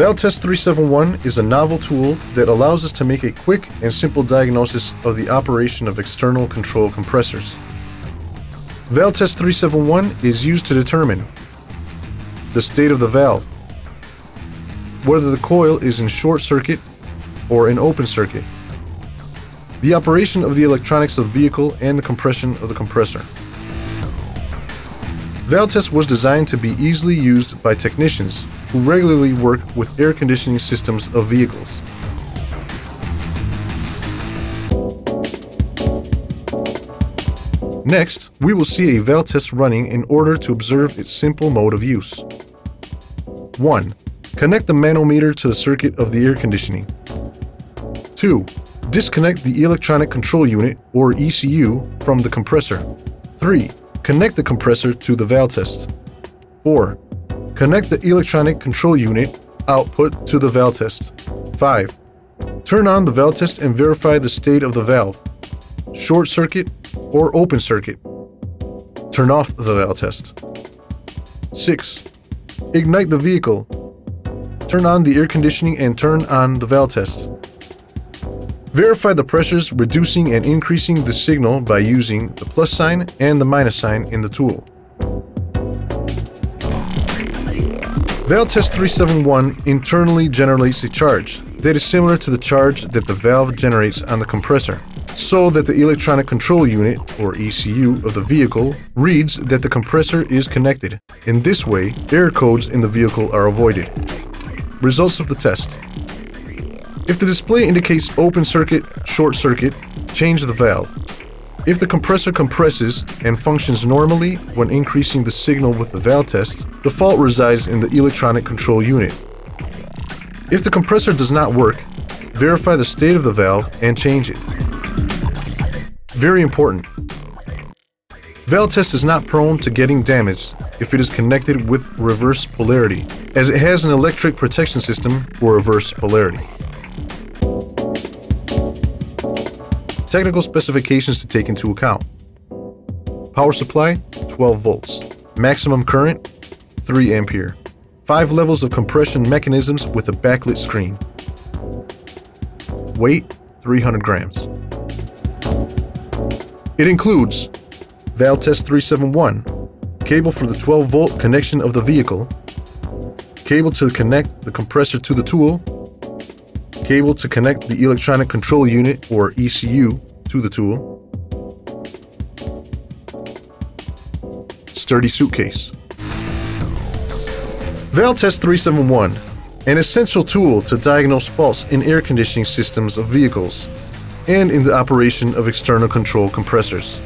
ValTest 371 is a novel tool that allows us to make a quick and simple diagnosis of the operation of external control compressors. ValTest 371 is used to determine the state of the valve, whether the coil is in short circuit or in open circuit, the operation of the electronics of the vehicle and the compression of the compressor. ValTest was designed to be easily used by technicians who regularly work with air conditioning systems of vehicles. Next, we will see a valve ValTest running in order to observe its simple mode of use. 1. Connect the manometer to the circuit of the air conditioning. 2. Disconnect the electronic control unit, or ECU, from the compressor. 3. Connect the compressor to the ValTest. 4. Connect the electronic control unit output to the ValTest. 5. Turn on the ValTest and verify the state of the valve. Short circuit or open circuit. Turn off the ValTest. 6. Ignite the vehicle. Turn on the air conditioning and turn on the ValTest. Verify the pressures reducing and increasing the signal by using the plus sign and the minus sign in the tool. ValTest 371 internally generates a charge that is similar to the charge that the valve generates on the compressor, so that the electronic control unit, or ECU, of the vehicle reads that the compressor is connected. In this way, error codes in the vehicle are avoided. Results of the test. If the display indicates open circuit, short circuit, change the valve. If the compressor compresses and functions normally when increasing the signal with the ValTest, the fault resides in the electronic control unit. If the compressor does not work, verify the state of the valve and change it. Very important. ValTest is not prone to getting damaged if it is connected with reverse polarity, as it has an electric protection system for reverse polarity. Technical specifications to take into account. Power supply, 12 volts. Maximum current, 3 ampere. 5 levels of compression mechanisms with a backlit screen. Weight, 300 grams. It includes ValTest 371, cable for the 12 volt connection of the vehicle, cable to connect the compressor to the tool, cable to connect the electronic control unit or ECU to the tool, sturdy suitcase. ValTest 371, an essential tool to diagnose faults in air conditioning systems of vehicles and in the operation of external control compressors.